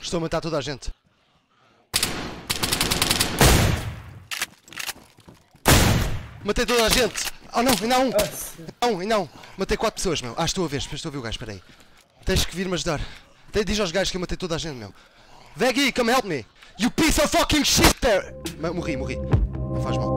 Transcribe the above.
Estou a matar toda a gente. Matei toda a gente! Oh não, ainda há um! Ah, se- Não, ainda há um! Matei quatro pessoas, meu. Ah, estou a ver, estou a ver o gajo, peraí. Tens que vir-me ajudar. Te- Diz aos gajos que eu matei toda a gente, meu. Veggie, come help me! You piece of fucking shit there! Morri, morri. Não faz mal.